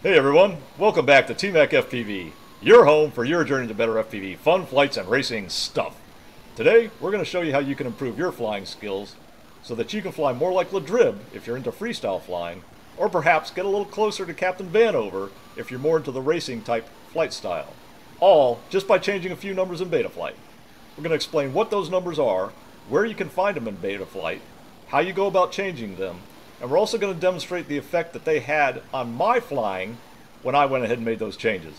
Hey everyone, welcome back to TMAC FPV, your home for your journey to better FPV, fun flights and racing stuff. Today, we're going to show you how you can improve your flying skills so that you can fly more like LeDrib if you're into freestyle flying, or perhaps get a little closer to Captain Vanover if you're more into the racing type flight style. All just by changing a few numbers in Betaflight. We're going to explain what those numbers are, where you can find them in Betaflight, how you go about changing them, and we're also going to demonstrate the effect that they had on my flying when I went ahead and made those changes.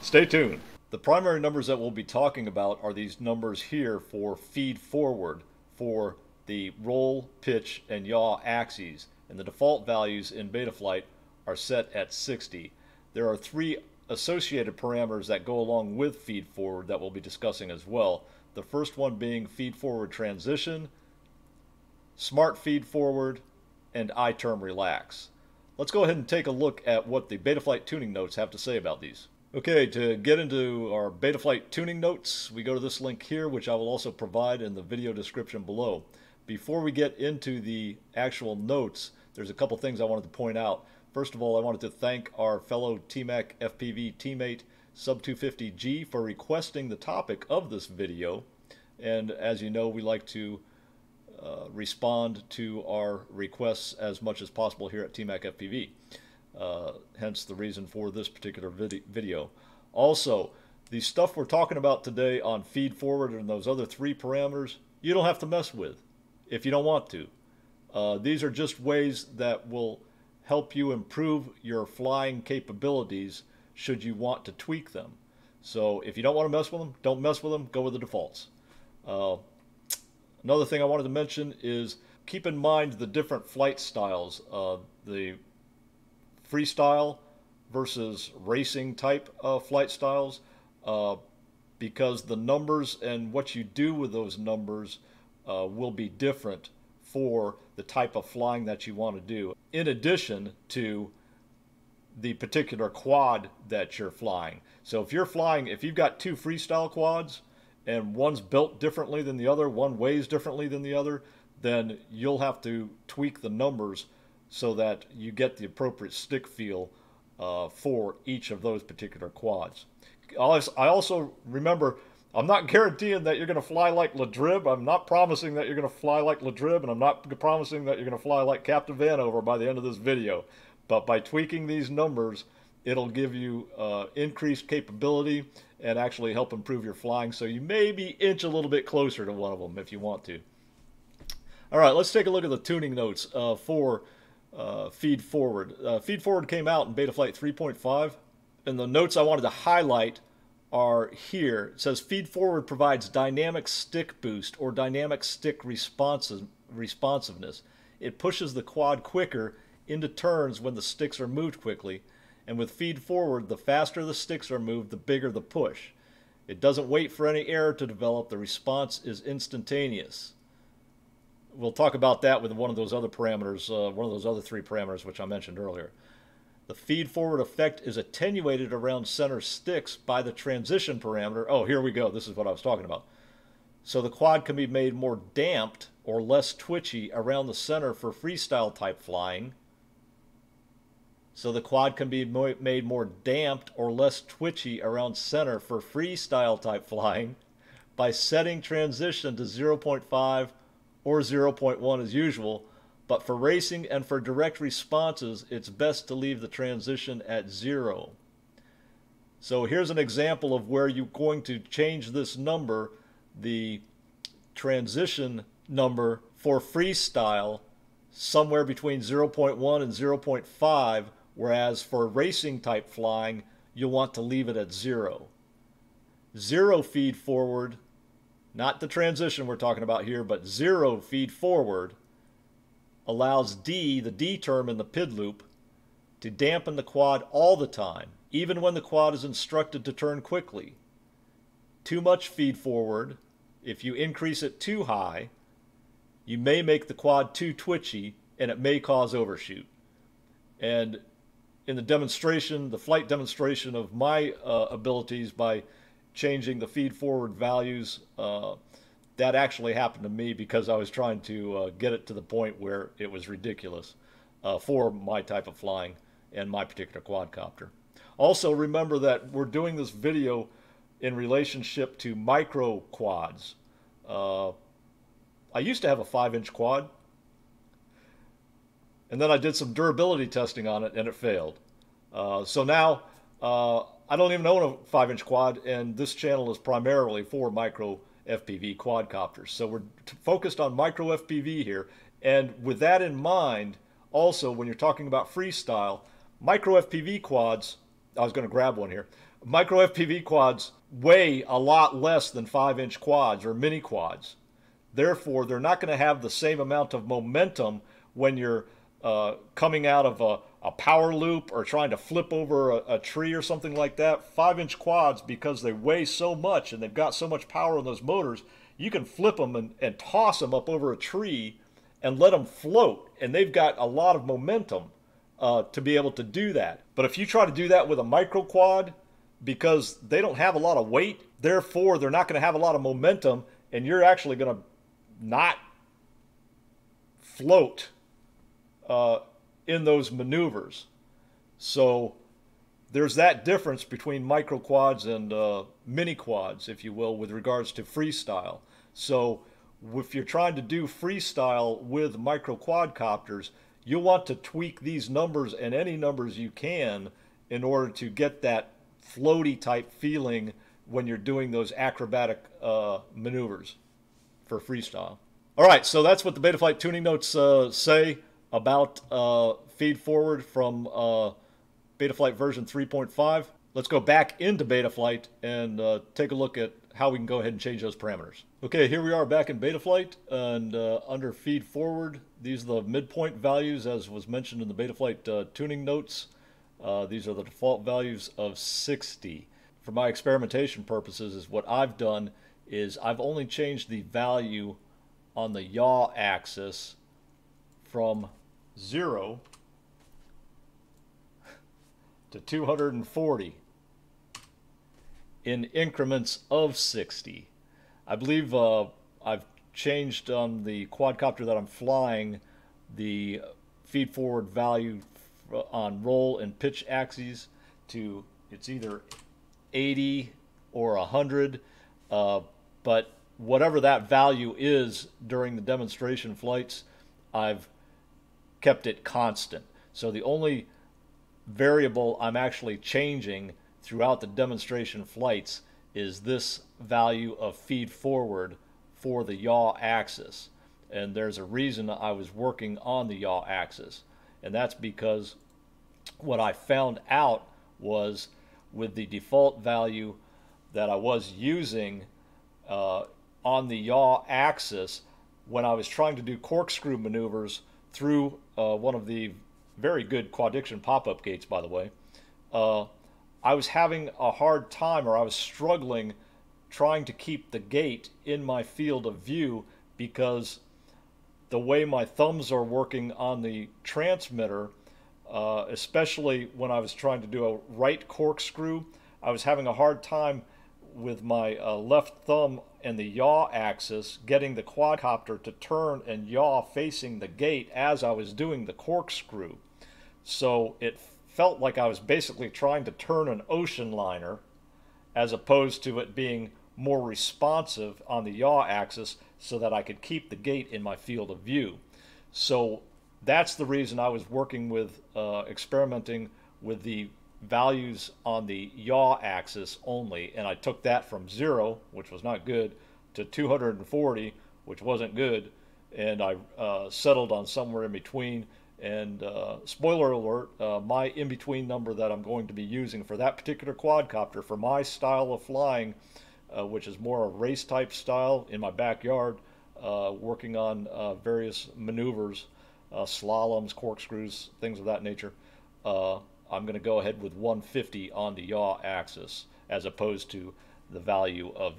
Stay tuned. The primary numbers that we'll be talking about are these numbers here for feed forward for the roll, pitch, and yaw axes. And the default values in Betaflight are set at 60. There are three associated parameters that go along with feed forward that we'll be discussing as well. The first one being feed forward transition, smart feed forward, and I-term relax. Let's go ahead and take a look at what the Betaflight tuning notes have to say about these. Okay, to get into our Betaflight tuning notes, we go to this link here, which I will also provide in the video description below. Before we get into the actual notes, there's a couple things I wanted to point out. First of all, I wanted to thank our fellow TMAC FPV teammate Sub250G for requesting the topic of this video. And as you know, we like to uh, respond to our requests as much as possible here at TMAC FPV. Uh, hence the reason for this particular vid video. Also, the stuff we're talking about today on feed forward and those other three parameters, you don't have to mess with if you don't want to. Uh, these are just ways that will help you improve your flying capabilities should you want to tweak them. So if you don't want to mess with them, don't mess with them, go with the defaults. Uh, Another thing I wanted to mention is keep in mind the different flight styles. Uh, the freestyle versus racing type uh, flight styles uh, because the numbers and what you do with those numbers uh, will be different for the type of flying that you want to do in addition to the particular quad that you're flying. So if you're flying, if you've got two freestyle quads, and one's built differently than the other, one weighs differently than the other, then you'll have to tweak the numbers so that you get the appropriate stick feel uh, for each of those particular quads. I also remember I'm not guaranteeing that you're going to fly like LeDrib. I'm not promising that you're going to fly like LeDrib, and I'm not promising that you're going to fly like Captain Vanover by the end of this video. But by tweaking these numbers, it'll give you uh, increased capability and actually help improve your flying. So you maybe inch a little bit closer to one of them if you want to. All right, let's take a look at the tuning notes uh, for uh, Feed Forward. Uh, Feed Forward came out in Betaflight 3.5, and the notes I wanted to highlight are here. It says Feed Forward provides dynamic stick boost or dynamic stick responsive, responsiveness. It pushes the quad quicker into turns when the sticks are moved quickly and with feed forward, the faster the sticks are moved, the bigger the push. It doesn't wait for any error to develop, the response is instantaneous. We'll talk about that with one of those other parameters, uh, one of those other three parameters which I mentioned earlier. The feed forward effect is attenuated around center sticks by the transition parameter. Oh, here we go. This is what I was talking about. So the quad can be made more damped or less twitchy around the center for freestyle type flying so the quad can be made more damped or less twitchy around center for freestyle type flying by setting transition to 0.5 or 0.1 as usual, but for racing and for direct responses, it's best to leave the transition at zero. So here's an example of where you're going to change this number, the transition number for freestyle, somewhere between 0.1 and 0.5 whereas for racing type flying, you'll want to leave it at zero. Zero feed forward, not the transition we're talking about here, but zero feed forward allows D, the D term in the PID loop, to dampen the quad all the time, even when the quad is instructed to turn quickly. Too much feed forward, if you increase it too high, you may make the quad too twitchy and it may cause overshoot. And in the demonstration, the flight demonstration of my uh, abilities by changing the feed forward values. Uh, that actually happened to me because I was trying to uh, get it to the point where it was ridiculous uh, for my type of flying. and my particular quadcopter. Also remember that we're doing this video in relationship to micro quads. Uh, I used to have a 5-inch quad, and then I did some durability testing on it, and it failed. Uh, so now uh, I don't even own a 5-inch quad, and this channel is primarily for micro FPV quadcopters. So we're focused on micro FPV here, and with that in mind, also when you're talking about freestyle, micro FPV quads, I was going to grab one here, micro FPV quads weigh a lot less than 5-inch quads or mini quads. Therefore, they're not going to have the same amount of momentum when you're uh, coming out of a, a, power loop or trying to flip over a, a tree or something like that. 5-inch quads, because they weigh so much and they've got so much power in those motors, you can flip them and, and toss them up over a tree and let them float. And they've got a lot of momentum uh, to be able to do that. But if you try to do that with a micro quad, because they don't have a lot of weight, therefore they're not going to have a lot of momentum, and you're actually going to not float uh, in those maneuvers. So there's that difference between micro quads and uh, mini quads, if you will, with regards to freestyle. So if you're trying to do freestyle with micro quadcopters, you'll want to tweak these numbers and any numbers you can in order to get that floaty type feeling when you're doing those acrobatic uh, maneuvers for freestyle. All right, so that's what the Betaflight tuning notes uh, say about uh, feed forward from uh, Betaflight version 3.5. Let's go back into Betaflight and uh, take a look at how we can go ahead and change those parameters. Okay, here we are back in Betaflight and uh, under feed forward, these are the midpoint values as was mentioned in the Betaflight uh, tuning notes. Uh, these are the default values of 60. For my experimentation purposes is what I've done is I've only changed the value on the yaw axis from 0 to 240 in increments of 60. I believe uh, I've changed on the quadcopter that I'm flying the feed forward value on roll and pitch axes to it's either 80 or 100 uh, but whatever that value is during the demonstration flights I've kept it constant. So the only variable I'm actually changing throughout the demonstration flights is this value of feed forward for the yaw axis. And there's a reason I was working on the yaw axis. And that's because what I found out was with the default value that I was using uh, on the yaw axis when I was trying to do corkscrew maneuvers through uh, one of the very good quadiction pop-up gates by the way uh, I was having a hard time or I was struggling trying to keep the gate in my field of view because the way my thumbs are working on the transmitter, uh, especially when I was trying to do a right corkscrew, I was having a hard time with my uh, left thumb and the yaw axis getting the quadcopter to turn and yaw facing the gate as I was doing the corkscrew. So it felt like I was basically trying to turn an ocean liner as opposed to it being more responsive on the yaw axis so that I could keep the gate in my field of view. So that's the reason I was working with uh, experimenting with the values on the yaw axis only and I took that from zero which was not good to 240 which wasn't good and I uh, settled on somewhere in between and uh, spoiler alert uh, my in-between number that I'm going to be using for that particular quadcopter for my style of flying uh, which is more a race type style in my backyard, uh, working on uh, various maneuvers, slaloms, corkscrews, things of that nature. I'm going to go ahead with 150 on the yaw axis as opposed to the value of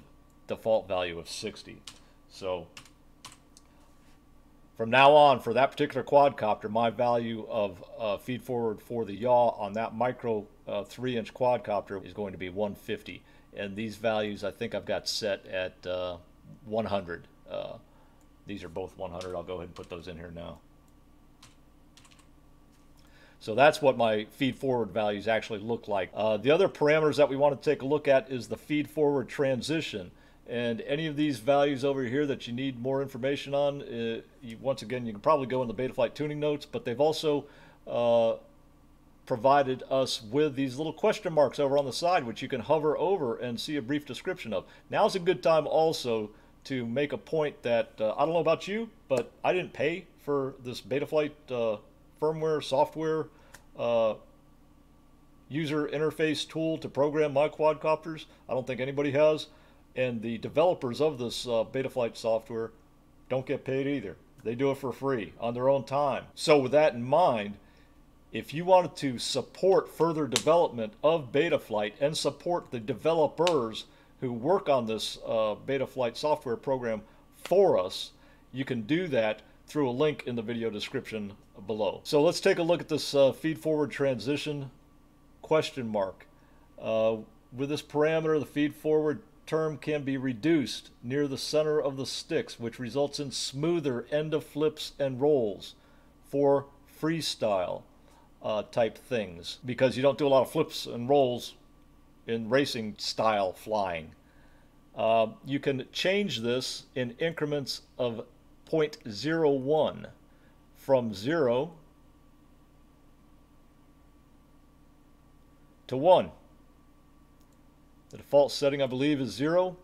default value of 60. So from now on, for that particular quadcopter, my value of uh, feed forward for the yaw on that micro uh, 3 inch quadcopter is going to be 150 and these values I think I've got set at uh, 100. Uh, these are both 100. I'll go ahead and put those in here now. So that's what my feed forward values actually look like. Uh, the other parameters that we want to take a look at is the feed forward transition. And any of these values over here that you need more information on, uh, you, once again, you can probably go in the Betaflight tuning notes, but they've also uh, provided us with these little question marks over on the side, which you can hover over and see a brief description of. Now's a good time also to make a point that uh, I don't know about you, but I didn't pay for this Betaflight uh, firmware, software, uh, user interface tool to program my quadcopters. I don't think anybody has. And the developers of this uh, Betaflight software don't get paid either. They do it for free on their own time. So with that in mind, if you wanted to support further development of Betaflight and support the developers who work on this uh, Betaflight software program for us, you can do that through a link in the video description below. So let's take a look at this uh, feed forward transition question mark. Uh, with this parameter, the feed forward term can be reduced near the center of the sticks, which results in smoother end of flips and rolls for freestyle uh, type things because you don't do a lot of flips and rolls in racing style flying. Uh, you can change this in increments of 0.01 from 0 to 1. The default setting, I believe, is 0.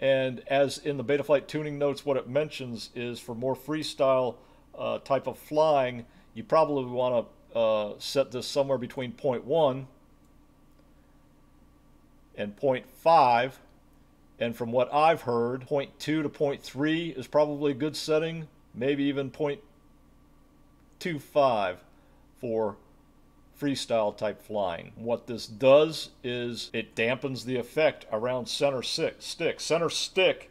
And as in the Betaflight tuning notes, what it mentions is for more freestyle uh, type of flying, you probably want to uh, set this somewhere between 0.1 and 0.5. And from what I've heard, 0.2 to 0.3 is probably a good setting, maybe even 0.25 for freestyle type flying. What this does is it dampens the effect around center stick. Center stick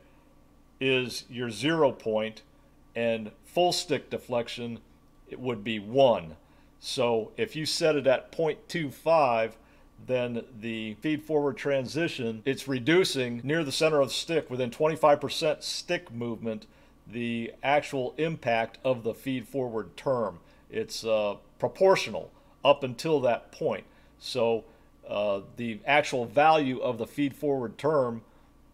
is your zero point and full stick deflection it would be 1. So if you set it at 0.25 then the feed forward transition it's reducing near the center of the stick within 25% stick movement the actual impact of the feed forward term. It's uh, proportional up until that point. So uh, the actual value of the feed forward term,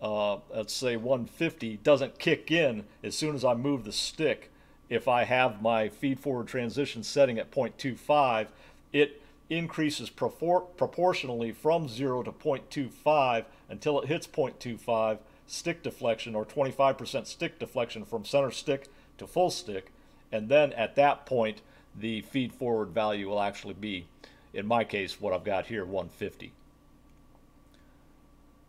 uh, let's say 150, doesn't kick in as soon as I move the stick. If I have my feed forward transition setting at 0.25, it increases propor proportionally from 0 to 0.25 until it hits 0.25 stick deflection or 25% stick deflection from center stick to full stick. And then at that point, the feed forward value will actually be, in my case, what I've got here, 150.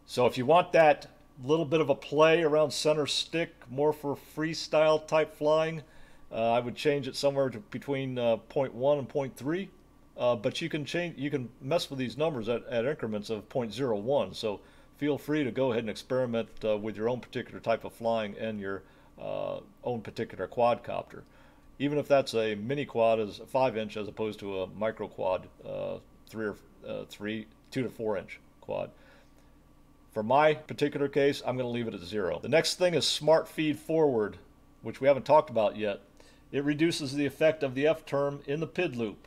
So if you want that little bit of a play around center stick, more for freestyle type flying, uh, I would change it somewhere to between uh, 0.1 and 0.3. Uh, but you can change, you can mess with these numbers at, at increments of 0.01. So feel free to go ahead and experiment uh, with your own particular type of flying and your uh, own particular quadcopter even if that's a mini quad as five inch as opposed to a micro quad, uh, three or uh, three, two to four inch quad. For my particular case, I'm going to leave it at zero. The next thing is smart feed forward, which we haven't talked about yet. It reduces the effect of the F term in the PID loop.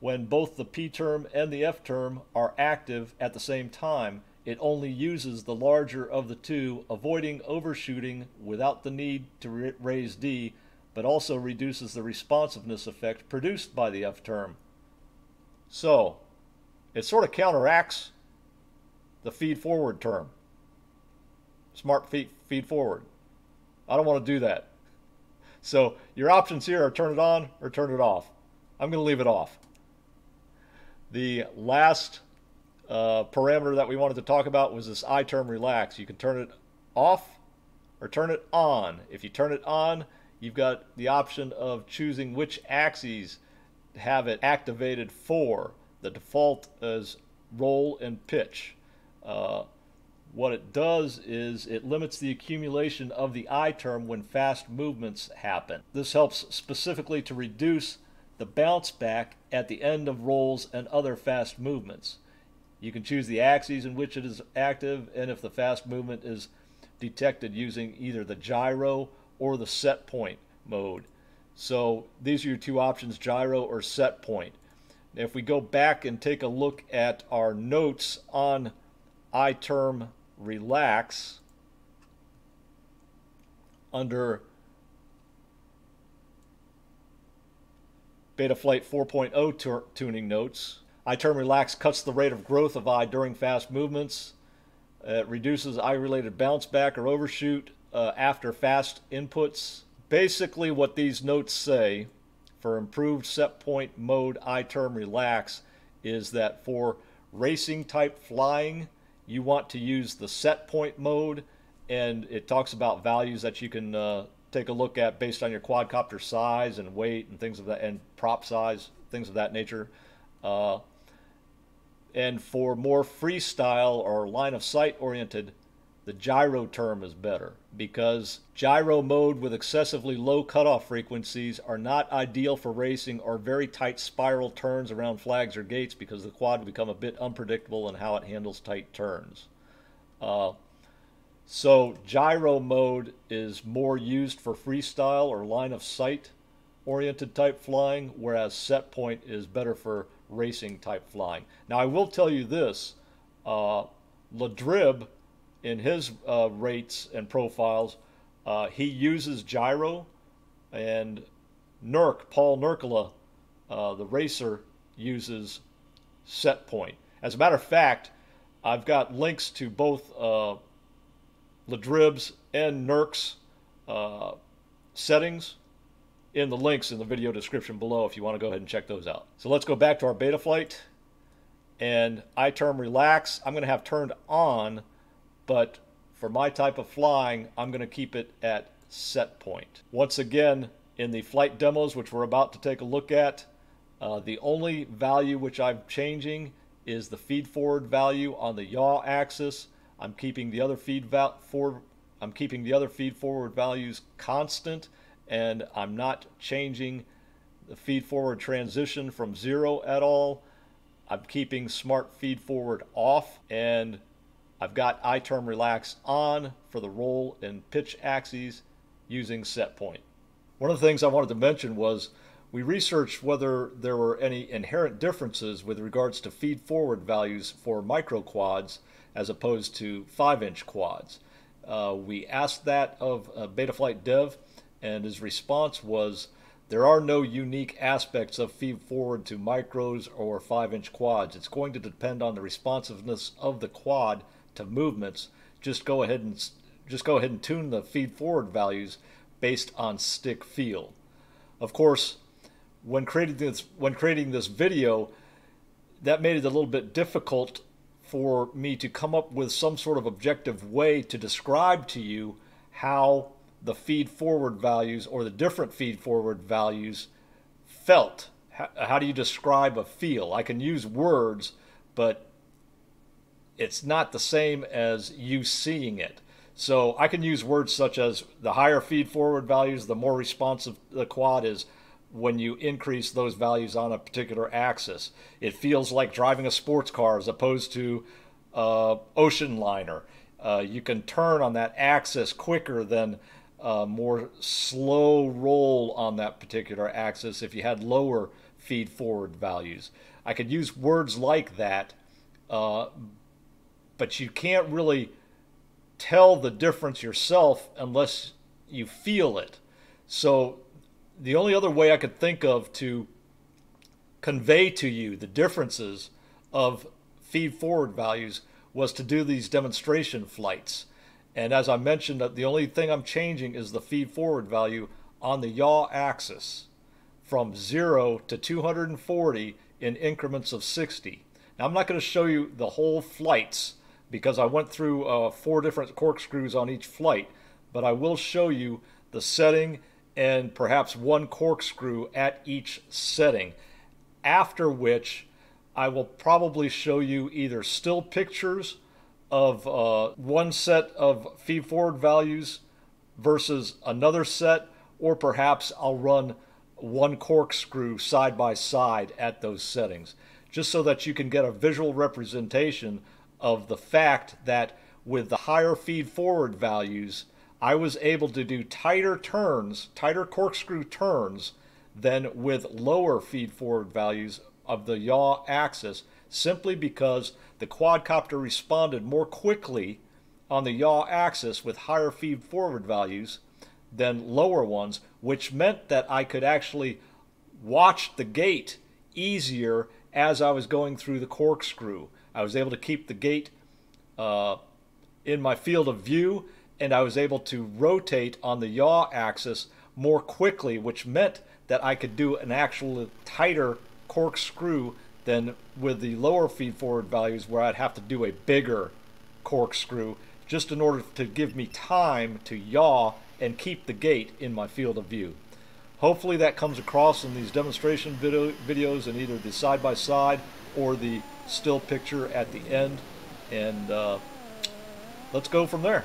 When both the P term and the F term are active at the same time, it only uses the larger of the two, avoiding overshooting without the need to raise D but also reduces the responsiveness effect produced by the F term. So, it sort of counteracts the feed forward term. Smart feed, feed forward. I don't want to do that. So your options here are turn it on or turn it off. I'm going to leave it off. The last uh, parameter that we wanted to talk about was this I term relax. You can turn it off or turn it on. If you turn it on, you've got the option of choosing which axes have it activated for. The default is roll and pitch. Uh, what it does is it limits the accumulation of the I term when fast movements happen. This helps specifically to reduce the bounce back at the end of rolls and other fast movements. You can choose the axes in which it is active and if the fast movement is detected using either the gyro or the set point mode. So these are your two options, gyro or set point. If we go back and take a look at our notes on iTerm Relax under Betaflight 4.0 tuning notes, iTerm Relax cuts the rate of growth of I during fast movements. It reduces I-related bounce back or overshoot uh, after fast inputs. Basically what these notes say for improved set point mode iTerm Relax is that for racing type flying, you want to use the set point mode and it talks about values that you can uh, take a look at based on your quadcopter size and weight and things of that and prop size, things of that nature. Uh, and for more freestyle or line of sight oriented the gyro term is better because gyro mode with excessively low cutoff frequencies are not ideal for racing or very tight spiral turns around flags or gates because the quad become a bit unpredictable in how it handles tight turns. Uh, so gyro mode is more used for freestyle or line of sight oriented type flying, whereas set point is better for racing type flying. Now I will tell you this, uh, LeDrib in his uh, rates and profiles, uh, he uses gyro, and Nurk, Paul Nurkkala, uh, the racer, uses set point. As a matter of fact, I've got links to both uh, LeDrib's and Nurk's uh, settings in the links in the video description below if you want to go ahead and check those out. So let's go back to our Betaflight and I term Relax. I'm going to have turned on but for my type of flying, I'm going to keep it at set point. Once again, in the flight demos, which we're about to take a look at, uh, the only value which I'm changing is the feed forward value on the yaw axis. I'm keeping the other feed forward I'm keeping the other feed forward values constant and I'm not changing the feed forward transition from zero at all. I'm keeping smart feed forward off and I've got iTerm Relax on for the roll and pitch axes using set point. One of the things I wanted to mention was we researched whether there were any inherent differences with regards to feed forward values for micro quads as opposed to 5 inch quads. Uh, we asked that of uh, Betaflight Dev, and his response was there are no unique aspects of feed forward to micros or 5 inch quads. It's going to depend on the responsiveness of the quad to movements, just go ahead and just go ahead and tune the feed forward values based on stick feel. Of course, when creating this when creating this video, that made it a little bit difficult for me to come up with some sort of objective way to describe to you how the feed forward values or the different feed forward values felt. How, how do you describe a feel? I can use words, but it's not the same as you seeing it. So I can use words such as the higher feed forward values, the more responsive the quad is when you increase those values on a particular axis. It feels like driving a sports car as opposed to uh, ocean liner. Uh, you can turn on that axis quicker than uh, more slow roll on that particular axis if you had lower feed forward values. I could use words like that, uh, but you can't really tell the difference yourself unless you feel it. So the only other way I could think of to convey to you the differences of feed forward values was to do these demonstration flights. And as I mentioned, the only thing I'm changing is the feed forward value on the yaw axis from 0 to 240 in increments of 60. Now I'm not going to show you the whole flights because I went through uh, four different corkscrews on each flight, but I will show you the setting and perhaps one corkscrew at each setting, after which I will probably show you either still pictures of uh, one set of feed forward values versus another set, or perhaps I'll run one corkscrew side by side at those settings, just so that you can get a visual representation of the fact that with the higher feed forward values, I was able to do tighter turns, tighter corkscrew turns than with lower feed forward values of the yaw axis simply because the quadcopter responded more quickly on the yaw axis with higher feed forward values than lower ones, which meant that I could actually watch the gate easier as I was going through the corkscrew. I was able to keep the gate uh, in my field of view and I was able to rotate on the yaw axis more quickly, which meant that I could do an actual tighter corkscrew than with the lower feed forward values where I'd have to do a bigger corkscrew just in order to give me time to yaw and keep the gate in my field of view. Hopefully that comes across in these demonstration video, videos in either the side-by-side -side or the still picture at the end. And uh, let's go from there.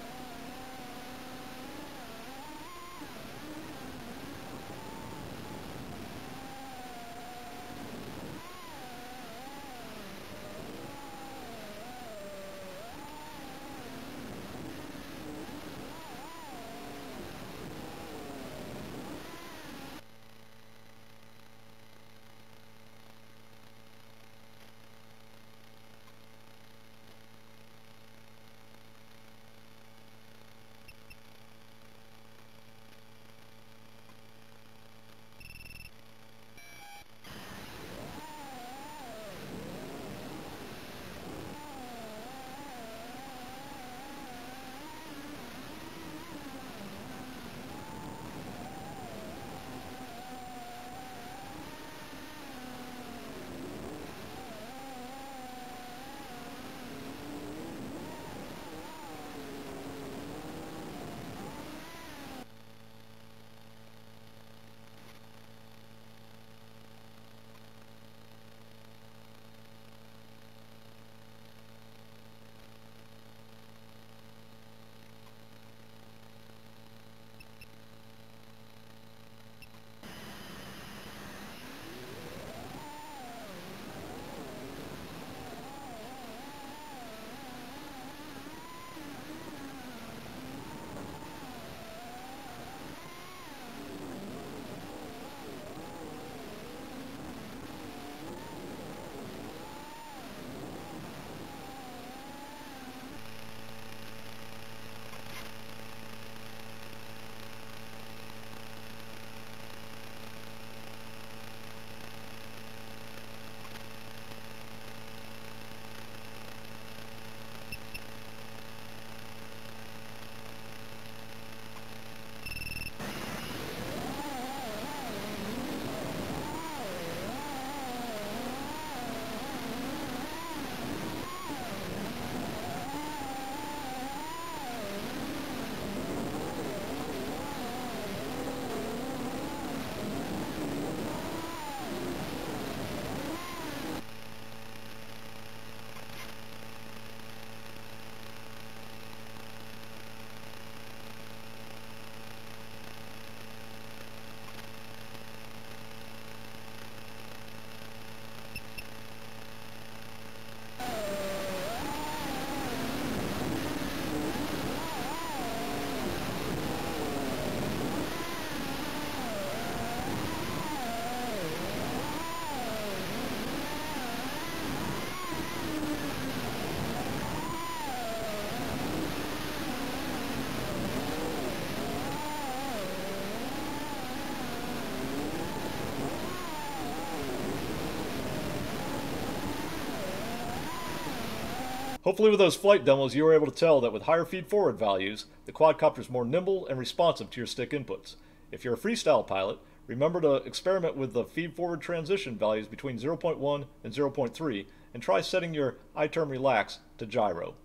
Hopefully with those flight demos you were able to tell that with higher feed forward values, the quadcopter is more nimble and responsive to your stick inputs. If you're a freestyle pilot, remember to experiment with the feed forward transition values between 0.1 and 0.3 and try setting your iTerm Relax to gyro.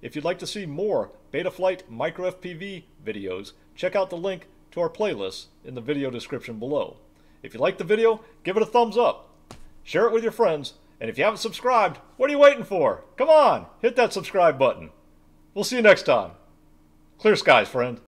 If you'd like to see more Betaflight Micro FPV videos, check out the link to our playlist in the video description below. If you like the video, give it a thumbs up. Share it with your friends and if you haven't subscribed, what are you waiting for? Come on, hit that subscribe button. We'll see you next time. Clear skies, friend.